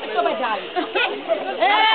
Nobody.